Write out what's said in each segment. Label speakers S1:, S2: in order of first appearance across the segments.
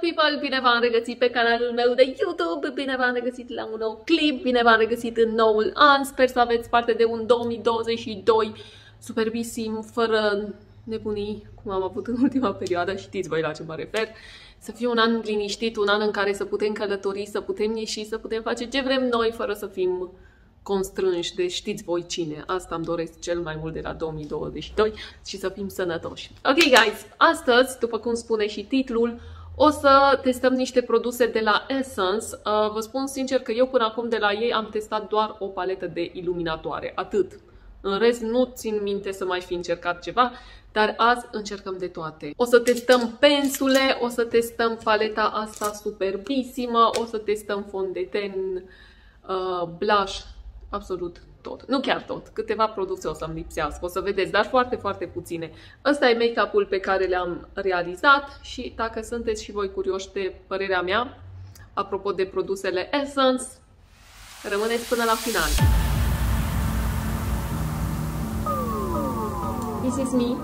S1: people! Bine v-am regăsit pe canalul meu de YouTube, bine v-am regăsit la un nou clip, bine v-am regăsit în noul an, sper să aveți parte de un 2022 superbisim, fără nebunii, cum am avut în ultima perioadă, știți voi la ce mă refer, să fie un an liniștit, un an în care să putem călători, să putem ieși, să putem face ce vrem noi, fără să fim constrânși de știți voi cine. Asta îmi doresc cel mai mult de la 2022 și să fim sănătoși. Ok, guys, astăzi, după cum spune și titlul, o să testăm niște produse de la Essence. Uh, vă spun sincer că eu până acum de la ei am testat doar o paletă de iluminatoare. Atât. În rest, nu țin minte să mai fi încercat ceva, dar azi încercăm de toate. O să testăm pensule, o să testăm paleta asta superbisimă, o să testăm fond de ten, uh, blush, absolut tot. Nu chiar tot, câteva produse o să-mi lipsească, o să vedeți, dar foarte, foarte puține. Ăsta e make-up-ul pe care le-am realizat și dacă sunteți și voi curioși de părerea mea, apropo de produsele Essence, rămâneți până la final. This is me,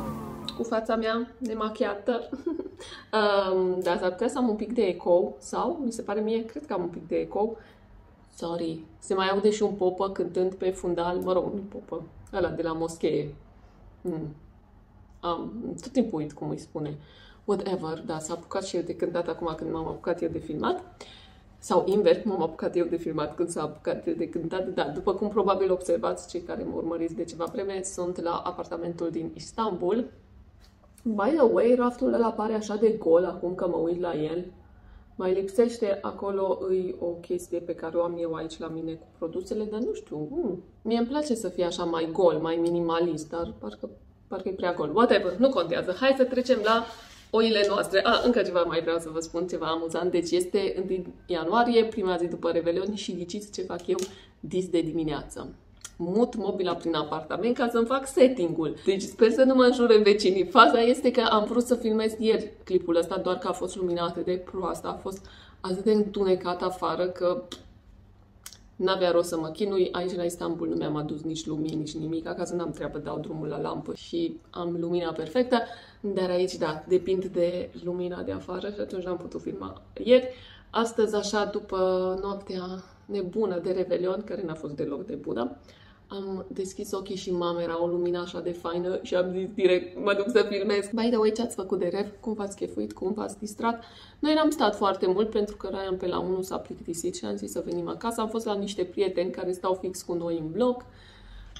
S1: cu fața mea nemachiată. um, dar s-ar putea să am un pic de eco sau, mi se pare mie, cred că am un pic de eco, Sorry. Se mai aude și un popă cântând pe fundal, mă rog, nu popă, ăla de la moschee. Mm. Am, tot timpul uit cum îi spune. Whatever, da, s-a apucat și el de cântat acum când m-am apucat eu de filmat. Sau invers, m-am apucat eu de filmat când s-a apucat el de cântat. Da, după cum probabil observați cei care mă urmăriți de ceva vreme, sunt la apartamentul din Istanbul. By the way, raftul ăla pare așa de gol acum că mă uit la el. Mai lipsește acolo îi o chestie pe care o am eu aici la mine cu produsele, dar nu știu, mm, mie îmi place să fie așa mai gol, mai minimalist, dar parcă, parcă e prea gol. Whatever, nu contează. Hai să trecem la oile noastre. A, încă ceva mai vreau să vă spun, ceva amuzant. Deci este 1 ianuarie, prima zi după Revelion și ghiciți ce fac eu dis de dimineață mut mobila prin apartament ca să-mi fac setting-ul. Deci sper să nu mă înjure vecinii. Faza este că am vrut să filmez ieri clipul ăsta, doar că a fost luminat de proastă. A fost atât de întunecat afară că N-avea rost să mă chinui, aici la Istanbul nu mi-am adus nici lumini, nici nimic, acasă n-am treabă, dau drumul la lampă și am lumina perfectă, dar aici, da, depind de lumina de afară și atunci n-am putut filma ieri. Astăzi, așa, după noaptea nebună de Revelion, care n-a fost deloc de bună, am deschis ochii și mama era o lumină așa de faină și am zis direct, mă duc să filmez. By the way, ce ați făcut de rev? Cum v-ați chefuit? Cum v-ați distrat? Noi n-am stat foarte mult pentru că Ryan pe la 1 s-a plictisit și am zis să venim acasă. Am fost la niște prieteni care stau fix cu noi în bloc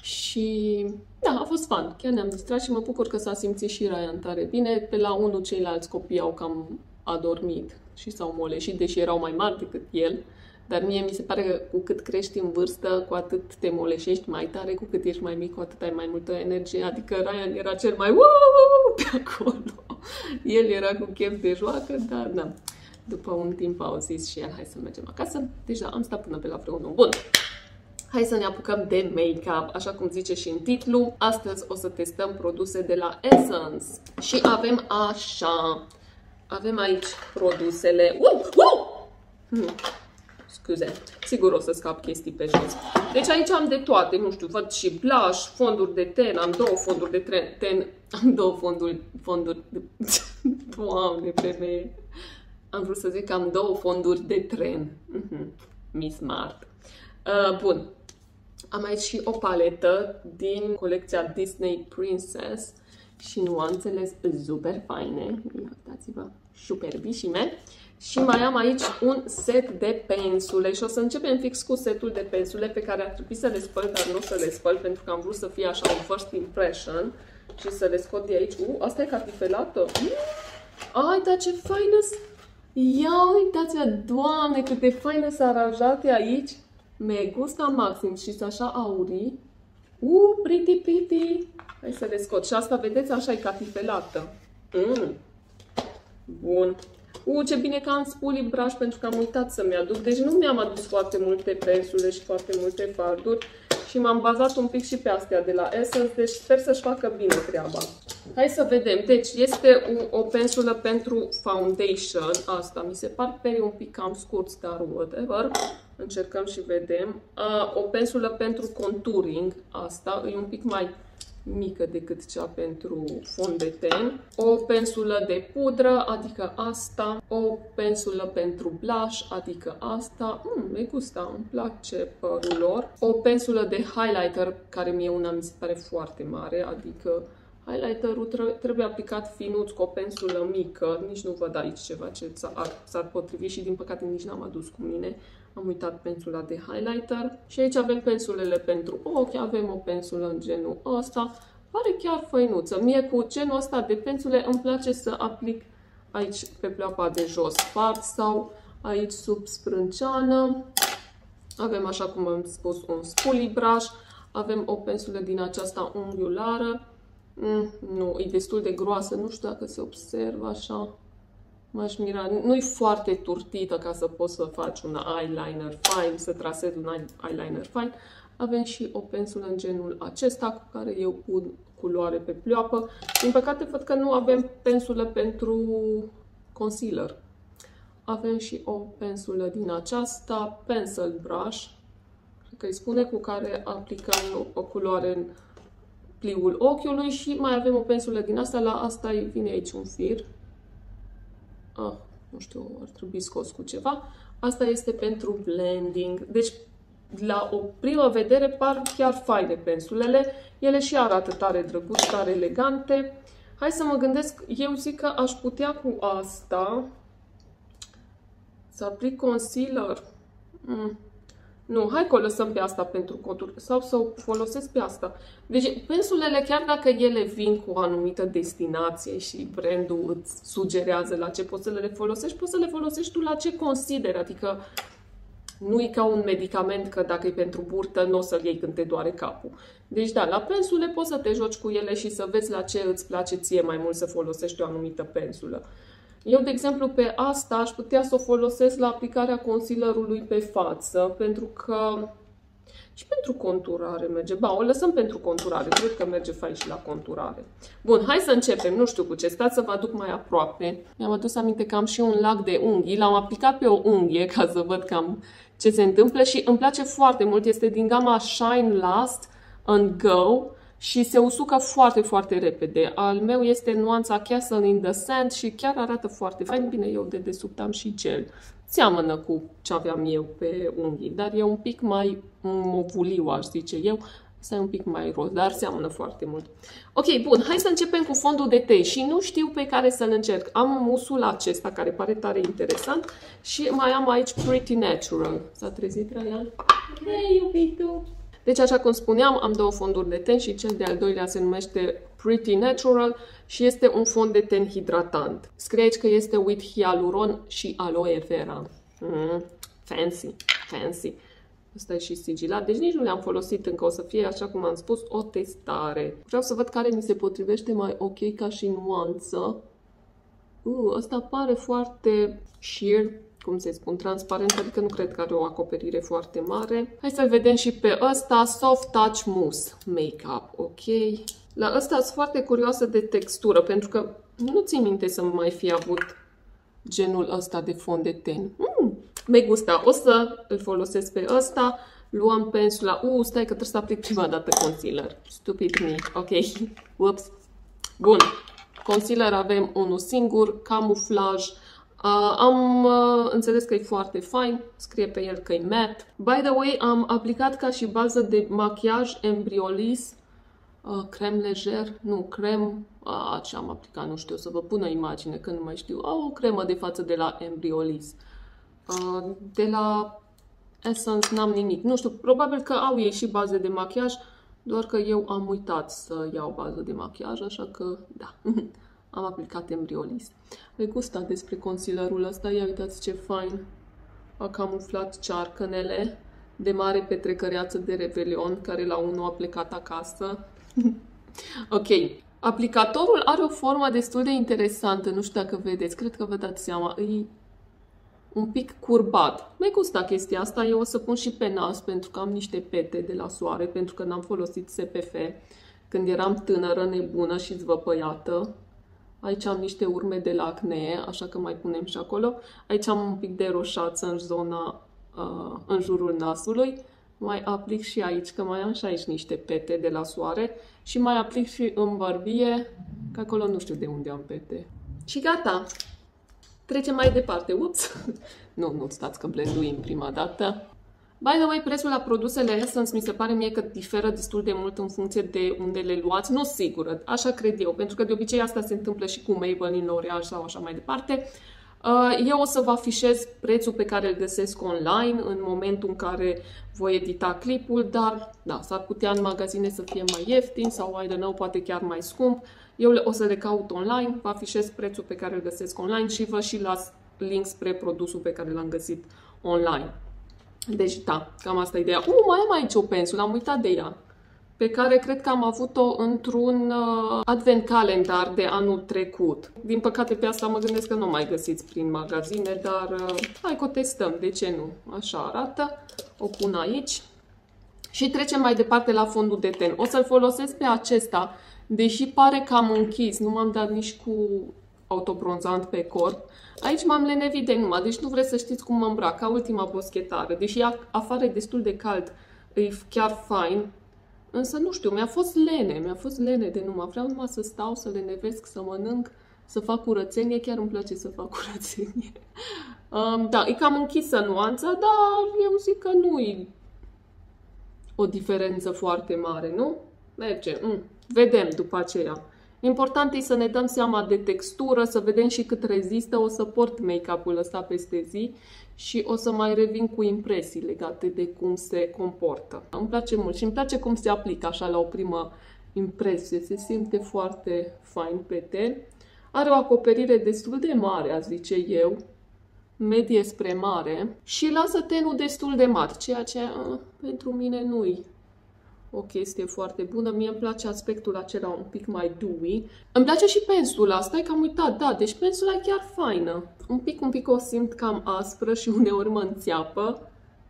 S1: și da, a fost fun. Chiar ne-am distrat și mă bucur că s-a simțit și Ryan tare bine. Pe la 1 ceilalți copii au cam adormit și s-au moleșit, deși erau mai mari decât el. Dar mie mi se pare că cu cât crești în vârstă, cu atât te moleșești mai tare, cu cât ești mai mic, cu atât ai mai multă energie. Adică Ryan era cel mai pe acolo. El era cu chef de joacă, dar da. După un timp au zis și el, hai să mergem acasă. Deci da, am stat până pe la vreo 1. Bun. Hai să ne apucăm de make-up, așa cum zice și în titlu. Astăzi o să testăm produse de la Essence. Și avem așa. Avem aici produsele. Uh, uh! Hmm scuze. Sigur o să scap chestii pe jos. Deci aici am de toate, nu știu, văd și blush, fonduri de ten, am două fonduri de ten, ten am două fonduri, fonduri de... Doamne, femeie. Am vrut să zic că am două fonduri de tren. Mm-hmm. Miss Smart. Uh, bun. Am aici și o paletă din colecția Disney Princess și nuanțele super faine. Uitați-vă, superbișime. Și mai am aici un set de pensule și o să începem fix cu setul de pensule pe care ar trebui să le spăl, dar nu o să le spăl pentru că am vrut să fie așa un first impression și să le scot de aici. Uh, asta e cartifelată. Mm. Ai, dar ce faină Ia uitați-vă, doamne, cât de faină s-a aranjat aici. Me gusta maxim și să așa aurii. Uh, pretty, pretty. Hai să le scot. Și asta, vedeți, așa e cartifelată. Mm. Bun. U, ce bine că am spuli brush pentru că am uitat să-mi aduc. Deci nu mi-am adus foarte multe pensule și foarte multe farduri și m-am bazat un pic și pe astea de la Essence, deci sper să-și facă bine treaba. Hai să vedem. Deci este o, o pensulă pentru foundation. Asta mi se par perii un pic cam scurți, dar whatever. Încercăm și vedem. Uh, o pensulă pentru contouring. Asta e un pic mai mică decât cea pentru fond de ten, o pensulă de pudră, adică asta, o pensulă pentru blush, adică asta, mm, me gusta, îmi place părul lor, o pensulă de highlighter, care mie una mi se pare foarte mare, adică Highlighterul trebuie aplicat finuț cu o pensulă mică, nici nu văd aici ceva ce s-ar potrivi și din păcate nici n-am adus cu mine. Am uitat pensula de highlighter. Și aici avem pensulele pentru ochi, avem o pensulă în genul ăsta. Pare chiar făinuță. Mie cu genul ăsta de pensule îmi place să aplic aici pe pleoapa de jos part sau aici sub sprânceană. Avem, așa cum am spus, un spoolie brush. Avem o pensulă din aceasta unghiulară Mm, nu, e destul de groasă, nu știu dacă se observă așa. M-aș mira. Nu-i foarte turtită ca să poți să faci un eyeliner fine, să trasezi un eyeliner fine. Avem și o pensulă în genul acesta cu care eu pun culoare pe pleoapă. Din păcate văd că nu avem pensulă pentru concealer. Avem și o pensulă din aceasta, pencil brush, că îi spune cu care aplicăm o culoare în pliul ochiului și mai avem o pensulă din asta, la asta vine aici un fir. Ah, nu știu, ar trebui scos cu ceva. Asta este pentru blending. Deci, la o primă vedere par chiar faine pensulele. Ele și arată tare drăguț, tare elegante. Hai să mă gândesc, eu zic că aș putea cu asta să aplic concealer. Mm. Nu, hai că o lăsăm pe asta pentru contur sau să o folosesc pe asta. Deci pensulele, chiar dacă ele vin cu o anumită destinație și brandul îți sugerează la ce poți să le folosești, poți să le folosești tu la ce consideri. Adică nu e ca un medicament că dacă e pentru burtă, nu o să-l iei când te doare capul. Deci da, la pensule poți să te joci cu ele și să vezi la ce îți place ție mai mult să folosești o anumită pensulă. Eu, de exemplu, pe asta aș putea să o folosesc la aplicarea concealerului pe față, pentru că și pentru conturare merge. Ba, o lăsăm pentru conturare. Cred că merge fain și la conturare. Bun, hai să începem. Nu știu cu ce. Stați să vă aduc mai aproape. Mi-am adus aminte că am și un lac de unghii. L-am aplicat pe o unghie ca să văd cam ce se întâmplă și îmi place foarte mult. Este din gama Shine Last and Go și se usucă foarte, foarte repede. Al meu este nuanța Castle in the Sand și chiar arată foarte fain. Bine, eu de desubt am și gel. Seamănă cu ce aveam eu pe unghii, dar e un pic mai movuliu, aș zice eu. Asta e un pic mai roz, dar seamănă foarte mult. Ok, bun, hai să începem cu fondul de tei și nu știu pe care să-l încerc. Am musul acesta care pare tare interesant și mai am aici Pretty Natural. S-a trezit Ryan? Hei, iubitul! Deci, așa cum spuneam, am două fonduri de ten și cel de-al doilea se numește Pretty Natural și este un fond de ten hidratant. Scrie aici că este with hyaluron și aloe vera. Mm, fancy, fancy. Asta e și sigilat, deci nici nu le-am folosit încă, o să fie, așa cum am spus, o testare. Vreau să văd care mi se potrivește mai ok ca și nuanță. Uh, asta pare foarte sheer, cum se spun, transparent, adică nu cred că are o acoperire foarte mare. Hai să vedem și pe ăsta, Soft Touch Mousse Makeup, ok. La ăsta sunt foarte curioasă de textură, pentru că nu țin minte să mai fi avut genul ăsta de fond de ten. Mm, me gusta. O să îl folosesc pe ăsta. Luăm pensula. U, stai că trebuie să aplic prima dată concealer. Stupid me. Ok. Ups. Bun. Concealer avem unul singur. Camuflaj. Uh, am uh, înțeles că e foarte fain, scrie pe el că e matte. By the way, am aplicat ca și bază de machiaj Embryolis uh, crem lejer, nu, crem, uh, ce am aplicat, nu știu, să vă pună imagine, că nu mai știu, au o cremă de față de la Embryolis. Uh, de la Essence n-am nimic, nu știu, probabil că au ei și baze de machiaj, doar că eu am uitat să iau bază de machiaj, așa că, da. am aplicat embriolis. Me gusta despre concealerul ăsta, ia uitați ce fain. A camuflat cearcănele de mare petrecăreață de Revelion, care la unul a plecat acasă. ok. Aplicatorul are o formă destul de interesantă, nu știu dacă vedeți, cred că vă dați seama. E un pic curbat. Mi gusta chestia asta, eu o să pun și pe nas pentru că am niște pete de la soare, pentru că n-am folosit SPF când eram tânără, nebună și zvăpăiată. Aici am niște urme de la acne, așa că mai punem și acolo. Aici am un pic de roșață în zona, uh, în jurul nasului. mai aplic și aici, că mai am și aici niște pete de la soare și mai aplic și în barbie, că acolo nu știu de unde am pete. Și gata! Trecem mai departe. Ups! nu, nu stați că blenduim prima dată. By the way, prețul la produsele Essence mi se pare mie că diferă destul de mult în funcție de unde le luați. Nu sigură, așa cred eu, pentru că de obicei asta se întâmplă și cu Maybelline, L'Oreal sau așa mai departe. Uh, eu o să vă afișez prețul pe care îl găsesc online în momentul în care voi edita clipul, dar da, s-ar putea în magazine să fie mai ieftin sau, I don't know, poate chiar mai scump. Eu o să le caut online, vă afișez prețul pe care îl găsesc online și vă și las link spre produsul pe care l-am găsit online. Deci, da, cam asta e ideea. Uh, mai am aici o pensulă, am uitat de ea pe care cred că am avut-o într-un uh, advent calendar de anul trecut. Din păcate pe asta mă gândesc că nu mai găsiți prin magazine, dar uh, hai că o testăm, de ce nu? Așa arată, o pun aici. Și trecem mai departe la fondul de ten. O să-l folosesc pe acesta, deși pare cam închis, nu m-am dat nici cu autobronzant pe corp. Aici m-am lenevit de numai, deci nu vreți să știți cum mă îmbrac, ca ultima boschetare. Deși afară e destul de cald, e chiar fain, Însă nu știu, mi-a fost lene, mi-a fost lene de numai. Vreau numai să stau, să le nevesc, să mănânc, să fac curățenie. Chiar îmi place să fac curățenie. Um, da, e cam închisă nuanța, dar eu zic că nu e o diferență foarte mare, nu? Merge. Mm. Vedem după aceea. Important e să ne dăm seama de textură, să vedem și cât rezistă. O să port make-up-ul ăsta peste zi și o să mai revin cu impresii legate de cum se comportă. Îmi place mult și îmi place cum se aplică așa la o primă impresie. Se simte foarte fain pe ten. Are o acoperire destul de mare, a zice eu, medie spre mare și lasă tenul destul de mare, ceea ce uh, pentru mine nu-i o chestie foarte bună. Mie îmi place aspectul acela un pic mai dewy. Îmi place și pensula asta, e că am uitat, da, deci pensula e chiar faină. Un pic, un pic o simt cam aspră și uneori mă înțeapă,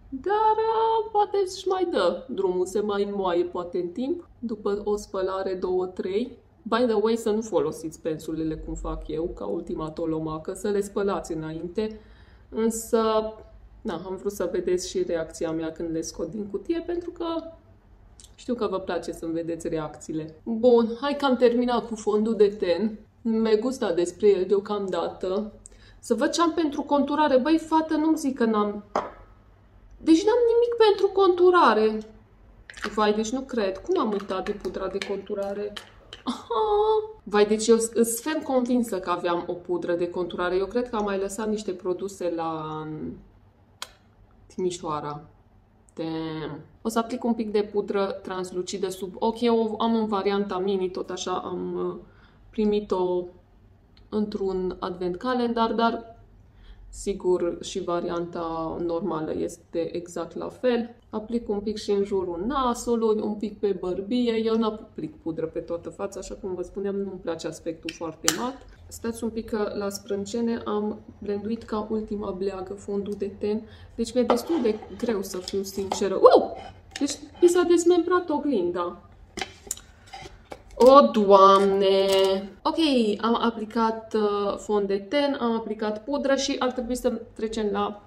S1: dar uh, poate își mai dă drumul, se mai înmoaie poate în timp, după o spălare, două, trei. By the way, să nu folosiți pensulele cum fac eu, ca ultima tolomacă, să le spălați înainte, însă na, am vrut să vedeți și reacția mea când le scot din cutie, pentru că știu că vă place să-mi vedeți reacțiile. Bun, hai că am terminat cu fondul de ten. Me gusta despre el deocamdată. Să văd ce am pentru conturare. Băi, fată, nu-mi zic că n-am... Deci n-am nimic pentru conturare. Vai, deci nu cred. Cum am uitat de pudra de conturare? Aha! Vai, deci eu sunt ferm convinsă că aveam o pudră de conturare. Eu cred că am mai lăsat niște produse la um, Timișoara. Damn. O să aplic un pic de pudră translucidă sub ochi. Eu am în varianta mini, tot așa am uh, primit-o într-un advent calendar, dar sigur și varianta normală este exact la fel. Aplic un pic și în jurul nasului, un pic pe bărbie. Eu nu aplic pudră pe toată fața, așa cum vă spuneam, nu-mi place aspectul foarte mat. Stați un pic că la sprâncene am blenduit ca ultima bleagă fondul de ten, deci mi-e destul de greu să fiu sinceră. Uh! Deci mi s-a dezmembrat oglinda. O, Doamne! Ok, am aplicat uh, fond de ten, am aplicat pudră și ar trebui să trecem la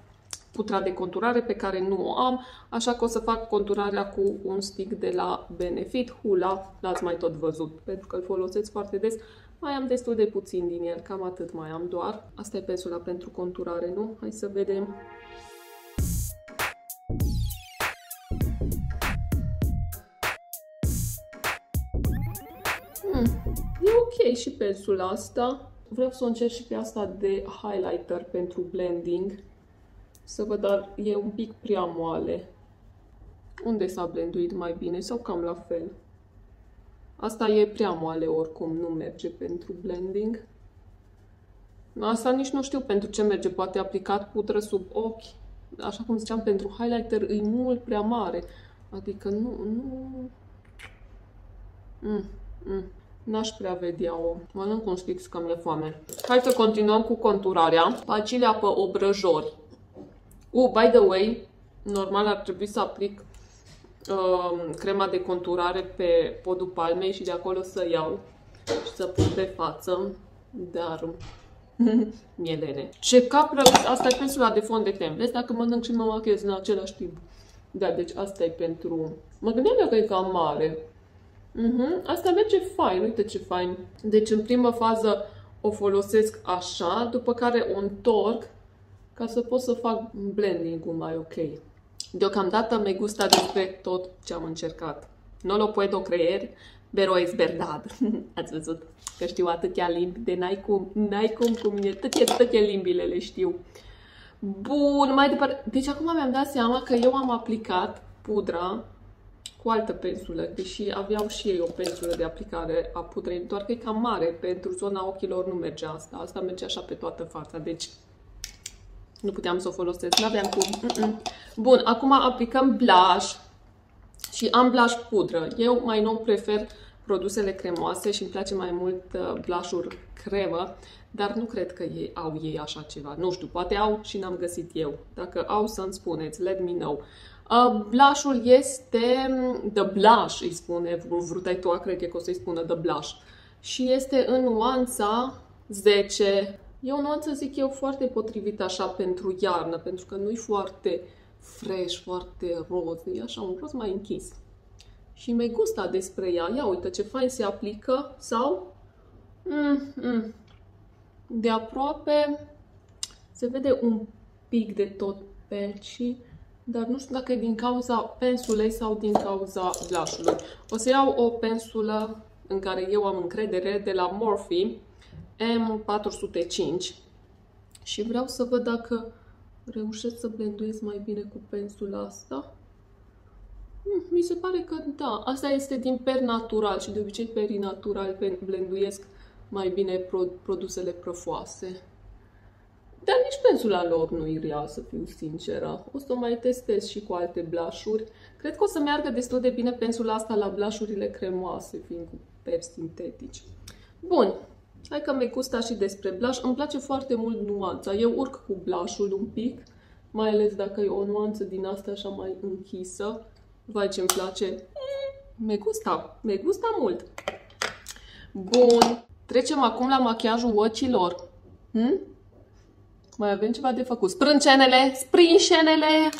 S1: pudra de conturare pe care nu o am, așa că o să fac conturarea cu un stick de la Benefit, Hula, l-ați mai tot văzut, pentru că îl folosesc foarte des. Mai am destul de puțin din el, cam atât mai am doar. Asta e pensula pentru conturare, nu? Hai să vedem. Și pensula asta. Vreau să o încerc și pe asta de highlighter pentru blending. Să văd, dar e un pic prea moale. Unde s-a blenduit mai bine sau cam la fel? Asta e prea moale oricum, nu merge pentru blending. Asta nici nu știu pentru ce merge, poate aplicat pudră sub ochi. Așa cum ziceam, pentru highlighter e mult prea mare. Adică nu... nu... Mm, mm. N-aș prea vedea-o. Mănânc un sticks că mi-e foame. Hai să continuăm cu conturarea. Pacilea pe obrăjori. Uh, by the way, normal ar trebui să aplic uh, crema de conturare pe podul palmei și de acolo să iau și să pun pe față, dar mielene. Ce capră, asta e pensula de fond de crem. Vezi dacă mănânc și mă machez în același timp. Da, deci asta e pentru... Mă gândeam eu că e cam mare. Uh-huh. Asta merge fain, uite ce fain. Deci în primă fază o folosesc așa, după care o întorc ca să pot să fac blending-ul mai ok. Deocamdată me gusta despre tot ce am încercat. No lo puedo creer, pero es verdad. Ați văzut că știu atâtea limbi, de n-ai cum, n-ai cum cu mine, toate, toate limbile le știu. Bun, mai departe. Deci acum mi-am dat seama că eu am aplicat pudra cu altă pensulă, deși aveau și ei o pensulă de aplicare a pudrei, doar că e cam mare, pentru zona ochilor nu merge asta, asta merge așa pe toată fața, deci nu puteam să o folosesc, nu aveam cum. Mm -mm. Bun, acum aplicăm blush și am blush pudră. Eu mai nou prefer produsele cremoase și îmi place mai mult uh, blush-uri cremă, dar nu cred că ei au ei așa ceva. Nu știu, poate au și n-am găsit eu. Dacă au, să-mi spuneți, let me know. Uh, blush-ul este mm, The Blush, îi spune, vrutai tu, cred că o să-i spună The Blush. Și este în nuanța 10. E o nuanță, zic eu, foarte potrivită așa pentru iarnă, pentru că nu e foarte fresh, foarte roz, e așa un roz mai închis. Și mi gusta despre ea. Ia uite ce fain se aplică sau mm, mm. de aproape se vede un pic de tot și dar nu știu dacă e din cauza pensulei sau din cauza blushului. O să iau o pensulă în care eu am încredere de la Morphe M405 și vreau să văd dacă reușesc să blenduiesc mai bine cu pensula asta. Hmm, mi se pare că da, asta este din per natural și de obicei perii natural blenduiesc mai bine produsele prăfoase. Dar nici pensula lor nu irea, să fiu sinceră. O să o mai testez și cu alte blașuri. Cred că o să meargă destul de bine pensula asta la blașurile cremoase, fiind cu peri sintetici. Bun, hai că mi gusta și despre blush. Îmi place foarte mult nuanța. Eu urc cu blushul un pic, mai ales dacă e o nuanță din asta așa mai închisă. Vai ce-mi place. Me gusta, me gusta mult. Bun, trecem acum la machiajul ochilor. Hmm? Mai avem ceva de făcut. Sprâncenele, sprinșenele.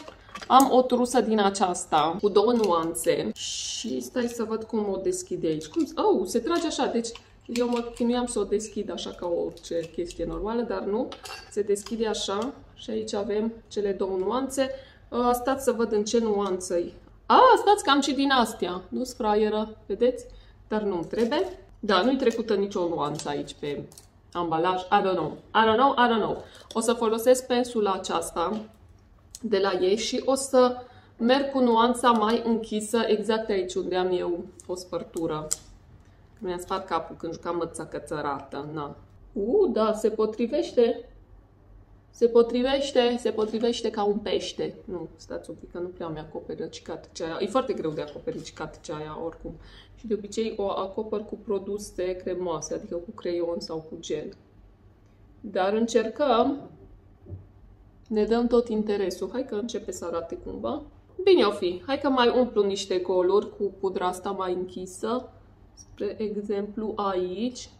S1: Am o trusă din aceasta cu două nuanțe și stai să văd cum o deschid aici. Cum? Oh, se trage așa, deci eu mă chinuiam să o deschid așa ca orice chestie normală, dar nu. Se deschide așa și aici avem cele două nuanțe. Uh, stați să văd în ce nuanță -i. A, stați că am și din astea. Nu-s fraieră, vedeți? Dar nu trebuie. Da, nu-i trecută nicio nuanță aici pe ambalaj, I don't know, I don't know, I don't know. O să folosesc pensula aceasta de la ei și o să merg cu nuanța mai închisă exact aici unde am eu o spărtură. Mi-a spart capul când jucam măța cățărată, na. Uh, da, se potrivește. Se potrivește, se potrivește ca un pește. Nu, stați un pic, că nu prea mi-acoperă cicatricea aia. E foarte greu de acoperit cicatricea aia, oricum și de obicei o acopăr cu produse cremoase, adică cu creion sau cu gel. Dar încercăm, ne dăm tot interesul. Hai că începe să arate cumva. Bine o fi. Hai că mai umplu niște goluri cu pudra asta mai închisă. Spre exemplu aici.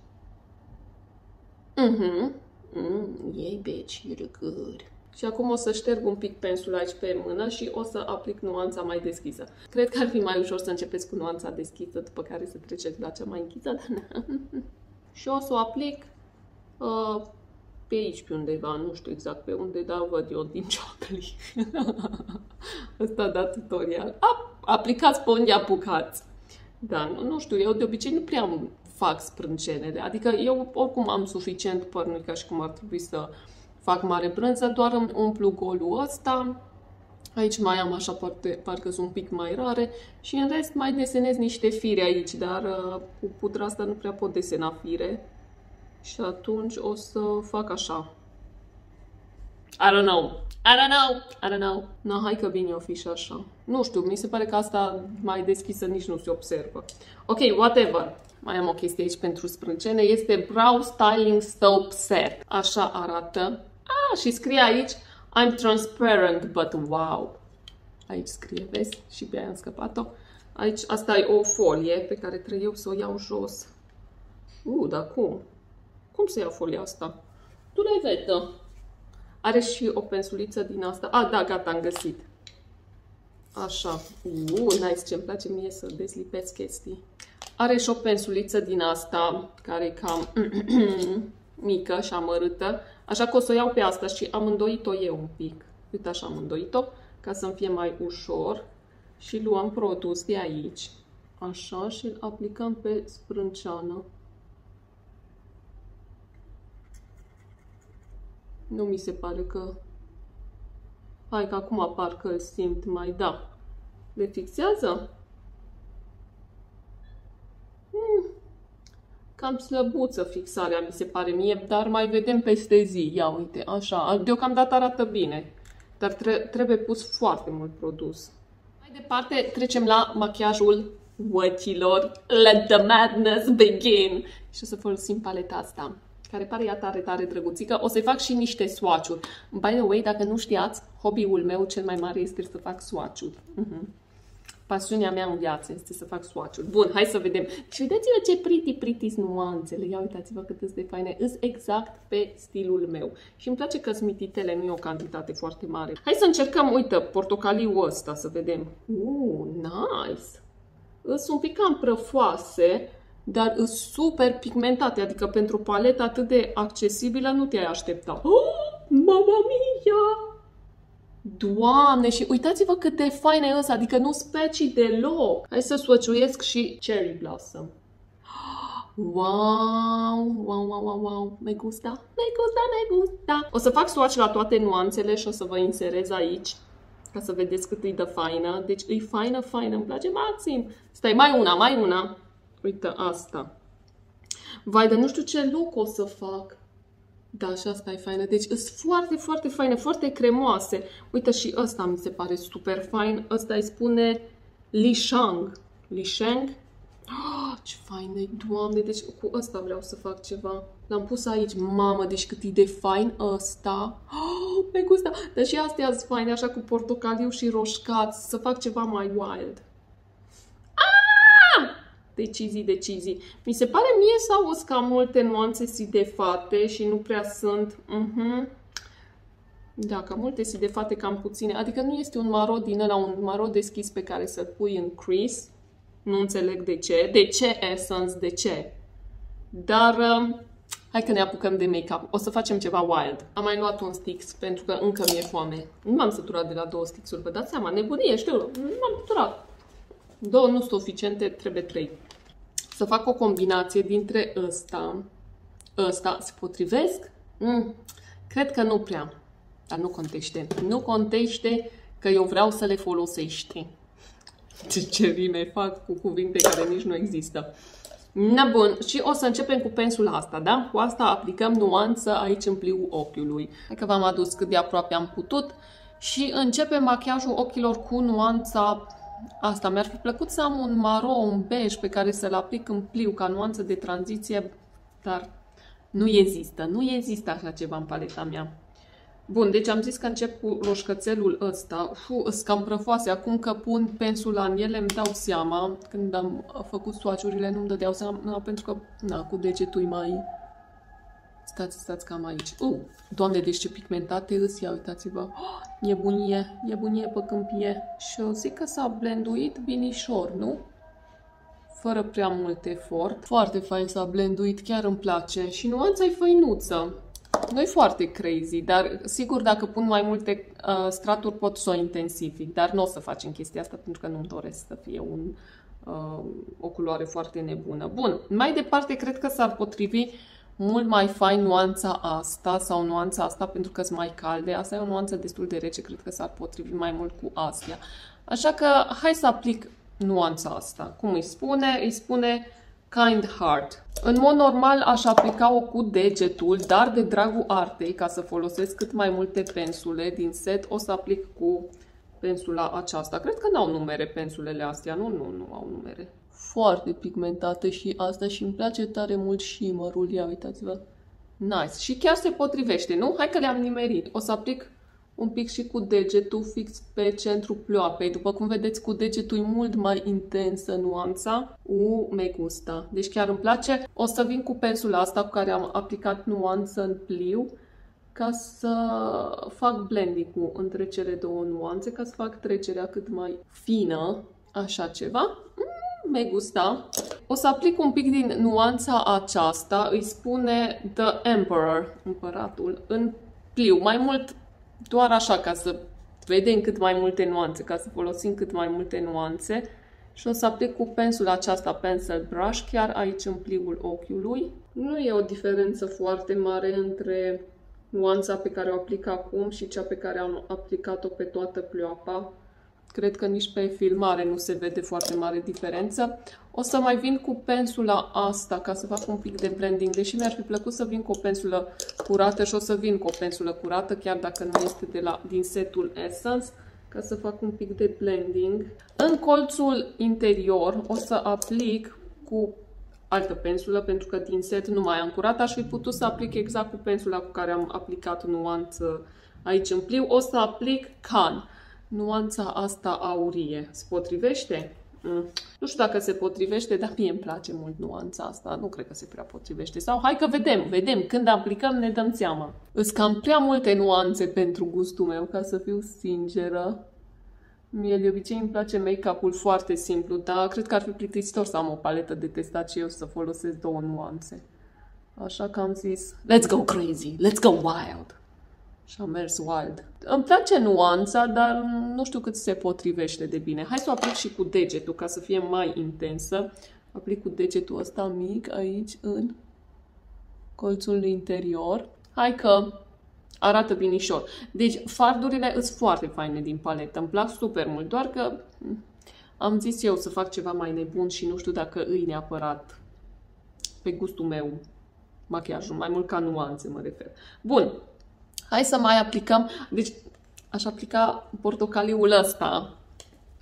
S1: Mhm. Mm, yay, bitch, you're good. Și acum o să șterg un pic pensul aici pe mână și o să aplic nuanța mai deschisă. Cred că ar fi mai ușor să începeți cu nuanța deschisă, după care să treceți la cea mai închisă, dar Și o să o aplic uh, pe aici, pe undeva, nu știu exact pe unde, dar văd eu din ce o aplic. Asta da tutorial. A, aplicați pe unde apucați. Da, nu, nu știu, eu de obicei nu prea fac sprâncenele, adică eu oricum am suficient păr, nu ca și cum ar trebui să fac mare brânză, doar îmi umplu golul ăsta. Aici mai am așa, parte, parcă sunt un pic mai rare și în rest mai desenez niște fire aici, dar uh, cu pudra asta nu prea pot desena fire. Și atunci o să fac așa. I don't know. I don't know. I don't know. No, hai că bine o fi și așa. Nu știu, mi se pare că asta mai deschisă nici nu se observă. Ok, whatever. Mai am o chestie aici pentru sprâncene. Este Brow Styling Soap Set. Așa arată. Ah, și scrie aici I'm transparent, but wow. Aici scrie, vezi? Și pe aia am scăpat-o. Aici, asta e o folie pe care trebuie eu să o iau jos. Uh, dar cum? Cum să iau folia asta? Tu le vetă. Are și o pensuliță din asta. Ah, da, gata, am găsit. Așa. Uh, nice, ce-mi place mie să dezlipesc chestii. Are și o pensuliță din asta, care e cam mică și amărâtă. Așa că o să o iau pe asta și am îndoit-o eu un pic. Uite așa am îndoit-o, ca să-mi fie mai ușor. Și luăm produs de aici. Așa și îl aplicăm pe sprânceană. Nu mi se pare că... Hai că acum parcă îl simt mai, da. Le fixează? Hmm. Cam slăbuță fixarea, mi se pare mie, dar mai vedem peste zi. Ia uite, așa. Deocamdată arată bine, dar tre trebuie pus foarte mult produs. Mai departe, trecem la machiajul oților. Let the madness begin! Și o să folosim paleta asta care pare ea tare, tare drăguțică. O să-i fac și niște swatch-uri. By the way, dacă nu știați, hobby-ul meu cel mai mare este să fac swatch-uri. Uh-huh. Pasiunea mea în viață este să fac swatch-uri. Bun, hai să vedem. Și uitați-vă ce pretty, pretty nuanțele. Ia uitați-vă cât de faine. Îs exact pe stilul meu. Și îmi place că smititele nu e o cantitate foarte mare. Hai să încercăm, uite, portocaliu ăsta, să vedem. Uh, nice! Îs un pic cam prăfoase, dar sunt super pigmentate, adică pentru o paletă atât de accesibilă nu te-ai aștepta. Oh, mama mia! Doamne, și uitați-vă cât de fain e ăsta, adică nu speci deloc. Hai să swatchuiesc și Cherry Blossom. Wow, wow, wow, wow, wow, me gusta, me gusta, me gusta. O să fac swatch la toate nuanțele și o să vă inserez aici ca să vedeți cât e de faină. Deci e faină, faină, îmi place maxim. Stai, mai una, mai una. Uite asta. Vai, dar nu știu ce look o să fac. Da, și asta e faină. Deci sunt foarte, foarte faine, foarte cremoase. Uite și ăsta mi se pare super fain. Ăsta îi spune Li Shang. Li Shang? Oh, ce fain e, doamne, deci cu ăsta vreau să fac ceva. L-am pus aici, mamă, deci cât e de fain ăsta. Oh, pe gusta. Dar și astea sunt faine, așa cu portocaliu și roșcat, să fac ceva mai wild decizii, decizii. Mi se pare mie sau o cam multe nuanțe sidefate și nu prea sunt. Uh-huh. Da, cam multe sidefate, cam puține. Adică nu este un maro din ăla, un maro deschis pe care să pui în crease. Nu înțeleg de ce. De ce Essence? De ce? Dar uh, hai că ne apucăm de make-up. O să facem ceva wild. Am mai luat un sticks pentru că încă mi-e foame. Nu m-am săturat de la două stixuri, vă dați seama, nebunie, știu, nu m-am săturat. Două nu sunt suficiente, trebuie trei să fac o combinație dintre ăsta, ăsta, se potrivesc? Mm, cred că nu prea, dar nu contește. Nu contește că eu vreau să le folosești. Ce, ce rime fac cu cuvinte care nici nu există. Na bun, și o să începem cu pensula asta, da? Cu asta aplicăm nuanță aici în pliul ochiului. Hai că v-am adus cât de aproape am putut. Și începem machiajul ochilor cu nuanța Asta, mi-ar fi plăcut să am un maro, un bej pe care să-l aplic în pliu ca nuanță de tranziție, dar nu există, nu există așa ceva în paleta mea. Bun, deci am zis că încep cu roșcățelul ăsta. Fu, sunt cam prăfoase. Acum că pun pensula în ele, îmi dau seama. Când am făcut soaciurile, nu-mi dădeau seama, pentru că, na, cu degetul mai Stați, stați cam aici. Uh, doamne, deci ce pigmentate îs, ia uitați-vă. Oh, e bunie, e bunie pe câmpie. Și eu zic că s-a blenduit binișor, nu? Fără prea mult efort. Foarte fain s-a blenduit, chiar îmi place. Și nuanța e făinuță. nu e foarte crazy, dar sigur dacă pun mai multe uh, straturi pot să o intensific, dar nu o să facem chestia asta pentru că nu-mi doresc să fie un, uh, o culoare foarte nebună. Bun, mai departe cred că s-ar potrivi mult mai fain nuanța asta sau nuanța asta pentru că sunt mai calde. Asta e o nuanță destul de rece, cred că s-ar potrivi mai mult cu astea. Așa că hai să aplic nuanța asta. Cum îi spune? Îi spune Kind Heart. În mod normal aș aplica-o cu degetul, dar de dragul artei, ca să folosesc cât mai multe pensule din set, o să aplic cu pensula aceasta. Cred că n-au numere pensulele astea, nu? Nu, nu au numere foarte pigmentată și asta și îmi place tare mult shimmerul. Ia uitați-vă. Nice. Și chiar se potrivește, nu? Hai că le-am nimerit. O să aplic un pic și cu degetul fix pe centru ploapei. După cum vedeți, cu degetul e mult mai intensă nuanța. U, me gusta. Deci chiar îmi place. O să vin cu pensula asta cu care am aplicat nuanță în pliu ca să fac blending-ul între cele două nuanțe, ca să fac trecerea cât mai fină, așa ceva. Mm, me gusta. O să aplic un pic din nuanța aceasta, îi spune The Emperor, împăratul, în pliu. Mai mult doar așa, ca să vedem cât mai multe nuanțe, ca să folosim cât mai multe nuanțe. Și o să aplic cu pensula aceasta, Pencil Brush, chiar aici în pliul ochiului. Nu e o diferență foarte mare între nuanța pe care o aplic acum și cea pe care am aplicat-o pe toată pleoapa. Cred că nici pe filmare nu se vede foarte mare diferență. O să mai vin cu pensula asta ca să fac un pic de blending, deși mi-ar fi plăcut să vin cu o pensulă curată și o să vin cu o pensulă curată, chiar dacă nu este de la, din setul Essence, ca să fac un pic de blending. În colțul interior o să aplic cu altă pensulă, pentru că din set nu mai am curat. Aș fi putut să aplic exact cu pensula cu care am aplicat nuanță aici în pliu. O să aplic Can. Nuanța asta aurie. Se potrivește? Mm. Nu știu dacă se potrivește, dar mie îmi place mult nuanța asta. Nu cred că se prea potrivește. Sau hai că vedem, vedem. Când aplicăm ne dăm seama. Îs cam prea multe nuanțe pentru gustul meu, ca să fiu sinceră. Mie de obicei îmi place make-up-ul foarte simplu, dar cred că ar fi plictisitor să am o paletă de testat și eu să folosesc două nuanțe. Așa că am zis, let's go crazy, let's go wild. Și am mers wild. Îmi place nuanța, dar nu știu cât se potrivește de bine. Hai să o aplic și cu degetul, ca să fie mai intensă. Aplic cu degetul ăsta mic aici în colțul interior. Hai că arată binișor. Deci fardurile sunt foarte faine din paletă, îmi plac super mult, doar că am zis eu să fac ceva mai nebun și nu știu dacă îi neapărat pe gustul meu machiajul, mai mult ca nuanțe mă refer. Bun, hai să mai aplicăm, deci aș aplica portocaliul ăsta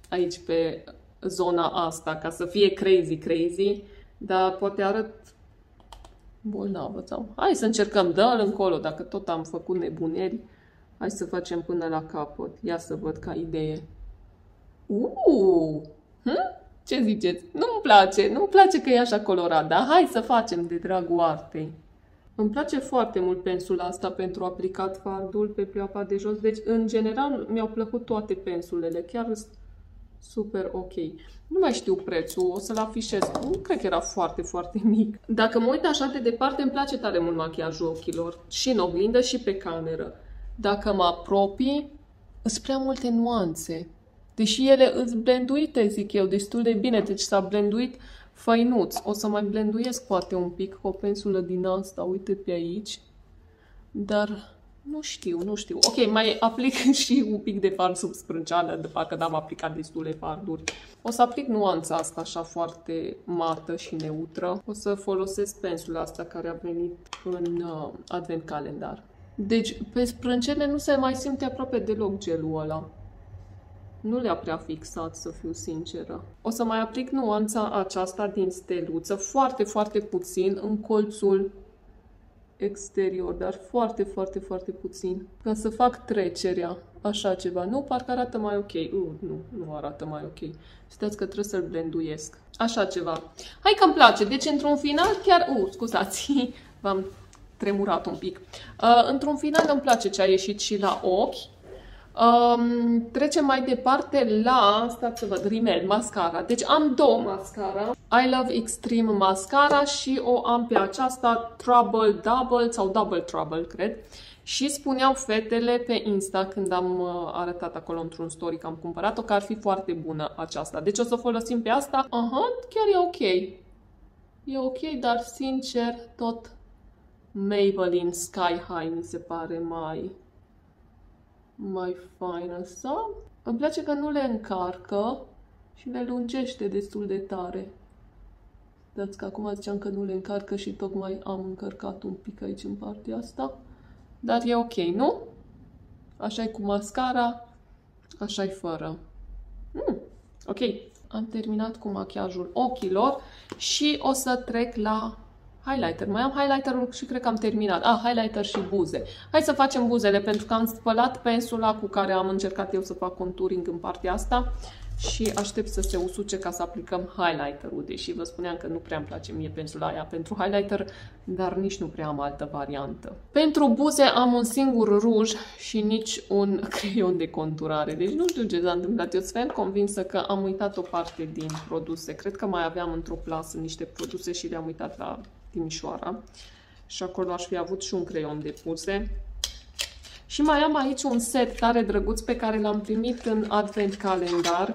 S1: aici pe zona asta ca să fie crazy, crazy, dar poate arăt bolnavă sau... Hai să încercăm, dă-l încolo, dacă tot am făcut nebuneri, hai să facem până la capăt. Ia să văd ca idee. Uuu! Hm? Ce ziceți? Nu-mi place, nu-mi place că e așa colorat, dar hai să facem de dragul artei. Îmi place foarte mult pensula asta pentru aplicat fardul pe pleoapa de jos, deci în general mi-au plăcut toate pensulele, chiar super ok. Nu mai știu prețul, o să-l afișez. Nu cred că era foarte, foarte mic. Dacă mă uit așa de departe, îmi place tare mult machiajul ochilor. Și în oglindă și pe cameră. Dacă mă apropii, sunt prea multe nuanțe. Deși ele îți blenduite, zic eu, destul de bine. Deci s-a blenduit făinuț. O să mai blenduiesc poate un pic cu o pensulă din asta, uite pe aici. Dar nu știu, nu știu. Ok, mai aplic și un pic de fard sub sprânceană, de parcă n-am aplicat destule farduri. O să aplic nuanța asta așa foarte mată și neutră. O să folosesc pensula asta care a venit în uh, advent calendar. Deci, pe sprâncene nu se mai simte aproape deloc gelul ăla. Nu le-a prea fixat, să fiu sinceră. O să mai aplic nuanța aceasta din steluță, foarte, foarte puțin, în colțul exterior, dar foarte, foarte, foarte puțin. Ca să fac trecerea, așa ceva. Nu, parcă arată mai ok. Uh, nu, nu arată mai ok. Știți că trebuie să-l blenduiesc. Așa ceva. Hai că îmi place. Deci, într-un final, chiar... Uh, scuzați, v-am tremurat un pic. Uh, într-un final îmi place ce a ieșit și la ochi. Um, trecem mai departe la, stați să văd, rimel, mascara. Deci am două mascara. I Love Extreme Mascara și o am pe aceasta Trouble Double sau Double Trouble, cred. Și spuneau fetele pe Insta când am uh, arătat acolo într-un story că am cumpărat-o că ar fi foarte bună aceasta. Deci o să o folosim pe asta. Aha, chiar e ok. E ok, dar sincer tot Maybelline Sky High mi se pare mai mai faină sau îmi place că nu le încarcă și le lungește destul de tare. Dați că acum ziceam că nu le încarcă și tocmai am încărcat un pic aici în partea asta. Dar e ok, nu? așa e cu mascara, așa e fără. Mm, ok, am terminat cu machiajul ochilor și o să trec la highlighter. Mai am highlighterul și cred că am terminat. Ah, highlighter și buze. Hai să facem buzele, pentru că am spălat pensula cu care am încercat eu să fac contouring în partea asta și aștept să se usuce ca să aplicăm highlighterul, deși vă spuneam că nu prea îmi place mie pensula aia pentru highlighter, dar nici nu prea am altă variantă. Pentru buze am un singur ruj și nici un creion de conturare, deci nu știu ce s-a întâmplat. Eu sunt convinsă că am uitat o parte din produse. Cred că mai aveam într-o plasă niște produse și le-am uitat la Timișoara și acolo aș fi avut și un creion de puse. Și mai am aici un set tare drăguț pe care l-am primit în advent calendar,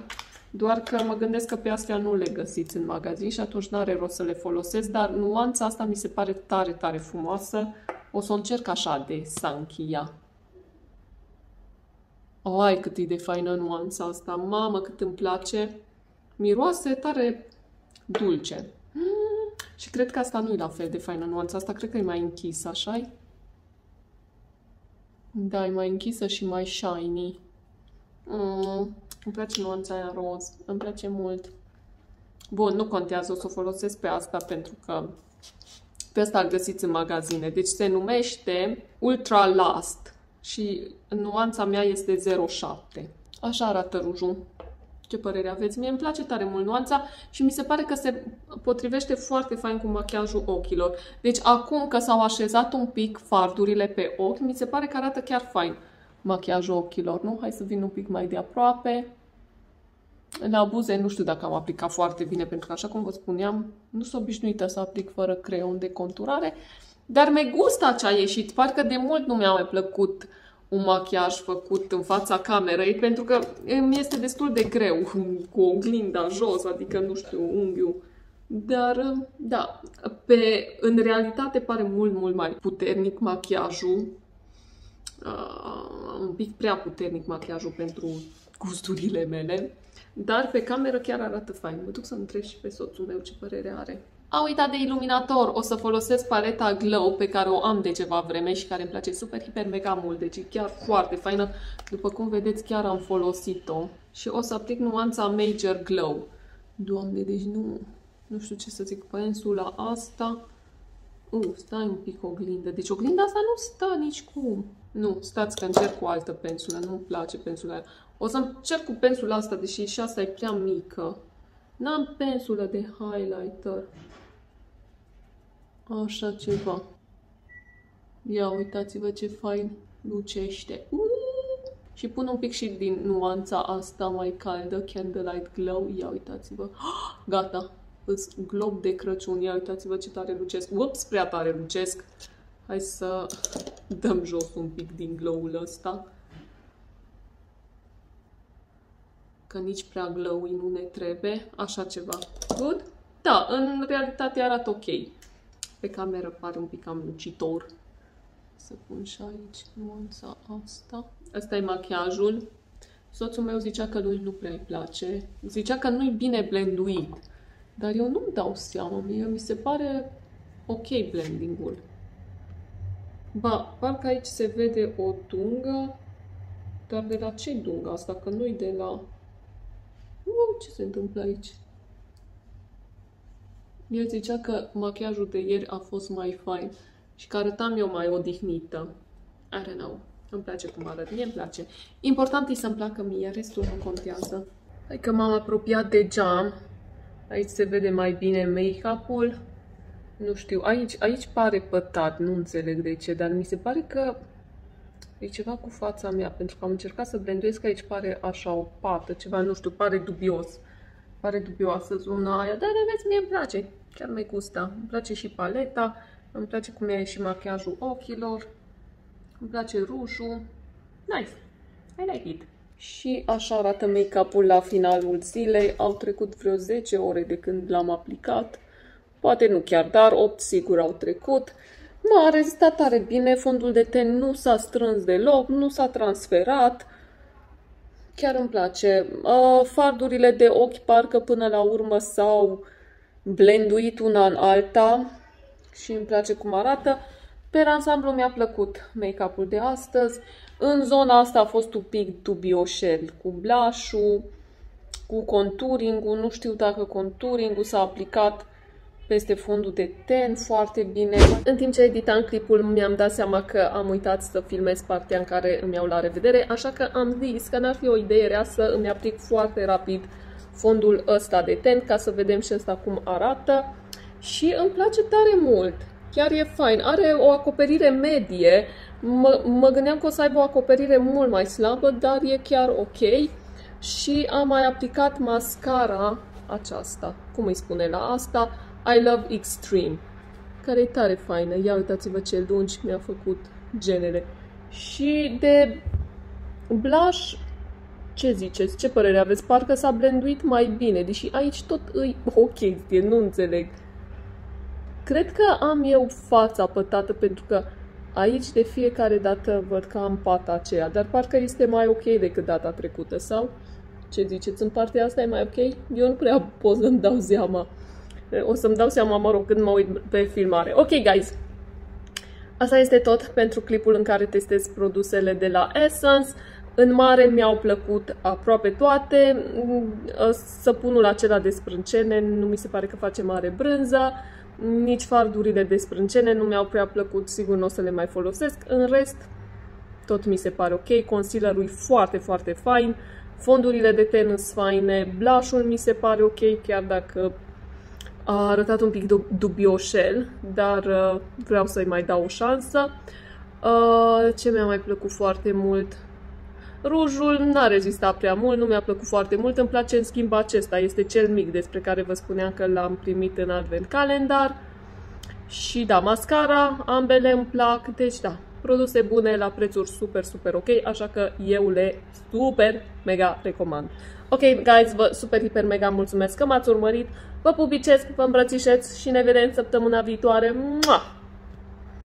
S1: doar că mă gândesc că pe astea nu le găsiți în magazin și atunci nu are rost să le folosesc, dar nuanța asta mi se pare tare, tare frumoasă. O să o încerc așa de Sanchia. Ai, cât e de faină nuanța asta. Mamă, cât îmi place. Miroase tare dulce. Mm, și cred că asta nu e la fel de faină nuanța asta. Cred că e mai închisă, așa -i? Da, e mai închisă și mai shiny. Mm, îmi place nuanța aia roz. Îmi place mult. Bun, nu contează, o să o folosesc pe asta pentru că pe asta îl găsiți în magazine. Deci se numește Ultra Last și nuanța mea este 07. Așa arată rujul. Ce părere aveți? Mie îmi place tare mult nuanța și mi se pare că se potrivește foarte fain cu machiajul ochilor. Deci acum că s-au așezat un pic fardurile pe ochi, mi se pare că arată chiar fain machiajul ochilor, nu? Hai să vin un pic mai de aproape. La buze nu știu dacă am aplicat foarte bine, pentru că așa cum vă spuneam, nu sunt obișnuită să aplic fără creion de conturare, dar me gusta ce a ieșit. Parcă de mult nu mi-a mai plăcut uh, un machiaj făcut în fața camerei, pentru că mi este destul de greu cu oglinda jos, adică, nu știu, unghiul. Dar, da, pe, în realitate pare mult, mult mai puternic machiajul. Uh, un pic prea puternic machiajul pentru gusturile mele. Dar pe cameră chiar arată fain. Mă duc să întreb și pe soțul meu ce părere are. Am uitat de iluminator. O să folosesc paleta Glow pe care o am de ceva vreme și care îmi place super, hiper, mega mult. Deci e chiar foarte faină. După cum vedeți, chiar am folosit-o. Și o să aplic nuanța Major Glow. Doamne, deci nu, nu știu ce să zic. Pensula asta... Uh, stai un pic oglindă. Deci oglinda asta nu stă nici cum. Nu, stați că încerc cu altă pensulă. Nu-mi place pensula aia. O să încerc cu pensula asta, deși și asta e prea mică. N-am pensulă de highlighter. Așa ceva. Ia uitați-vă ce fain lucește. Uh! Și pun un pic și din nuanța asta mai caldă, Candlelight Glow. Ia uitați-vă. Oh, gata. Îs glob de Crăciun. Ia uitați-vă ce tare lucesc. Ups, prea tare lucesc. Hai să dăm jos un pic din glow-ul ăsta. Că nici prea glowy nu ne trebuie. Așa ceva. Good? Da, în realitate arată ok. Pe cameră pare un pic cam lucitor. Să pun și aici nuanța asta. Asta e machiajul. Soțul meu zicea că lui nu prea îi place. Zicea că nu-i bine blenduit. Dar eu nu-mi dau seama. Mie mi se pare ok blending-ul. Ba, parcă aici se vede o dungă. Dar de la ce dungă asta? Că nu-i de la... Uh, ce se întâmplă aici? El zicea că machiajul de ieri a fost mai fain și că arătam eu mai odihnită. I don't know. Îmi place cum arăt. Mie îmi place. Important e să-mi placă mie, restul nu contează. Hai că m-am apropiat de geam. Aici se vede mai bine make-up-ul. Nu știu, aici, aici pare pătat, nu înțeleg de ce, dar mi se pare că e ceva cu fața mea, pentru că am încercat să blenduiesc, că aici pare așa o pată, ceva, nu știu, pare dubios. Pare dubioasă zona aia, dar aveți, mie îmi place. Chiar mi gusta. Îmi place și paleta, îmi place cum e și machiajul ochilor, îmi place rujul. Nice! I like it! Și așa arată make-up-ul la finalul zilei. Au trecut vreo 10 ore de când l-am aplicat. Poate nu chiar, dar 8 sigur au trecut. M-a rezistat tare bine, fondul de ten nu s-a strâns deloc, nu s-a transferat. Chiar îmi place. Uh, fardurile de ochi parcă până la urmă s-au blenduit una în alta și îmi place cum arată. Pe ansamblu mi-a plăcut make-up-ul de astăzi. În zona asta a fost un pic dubioșel cu blush cu conturing-ul. Nu știu dacă conturing-ul s-a aplicat peste fondul de ten foarte bine. În timp ce editam clipul mi-am dat seama că am uitat să filmez partea în care îmi iau la revedere, așa că am zis că n-ar fi o idee rea să îmi aplic foarte rapid fondul ăsta de ten ca să vedem și ăsta cum arată. Și îmi place tare mult. Chiar e fain. Are o acoperire medie. Mă, mă gândeam că o să aibă o acoperire mult mai slabă, dar e chiar ok. Și am mai aplicat mascara aceasta. Cum îi spune la asta? I Love Extreme. Care e tare faină. Ia uitați-vă ce lungi mi-a făcut genele. Și de blush, ce ziceți? Ce părere aveți? Parcă s-a blenduit mai bine, deși aici tot îi o chestie, nu înțeleg. Cred că am eu fața pătată pentru că aici de fiecare dată văd că am pata aceea, dar parcă este mai ok decât data trecută, sau? Ce ziceți? În partea asta e mai ok? Eu nu prea pot să-mi dau seama. O să-mi dau seama, mă rog, când mă uit pe filmare. Ok, guys! Asta este tot pentru clipul în care testez produsele de la Essence. În mare mi-au plăcut aproape toate. Săpunul acela de sprâncene nu mi se pare că face mare brânză. Nici fardurile de sprâncene nu mi-au prea plăcut, sigur nu o să le mai folosesc. În rest, tot mi se pare ok. Concealerul e foarte, foarte fain. Fondurile de ten sunt faine. Blush-ul mi se pare ok, chiar dacă a arătat un pic dubioșel, dar uh, vreau să-i mai dau o șansă. Uh, ce mi-a mai plăcut foarte mult? Rujul n-a rezistat prea mult, nu mi-a plăcut foarte mult, îmi place în schimb acesta, este cel mic despre care vă spuneam că l-am primit în advent calendar. Și da, mascara, ambele îmi plac, deci da, produse bune la prețuri super, super ok, așa că eu le super, mega recomand. Ok, guys, vă super, hiper, mega mulțumesc că m-ați urmărit, vă pupicesc, vă îmbrățișez și ne vedem săptămâna viitoare. Mua!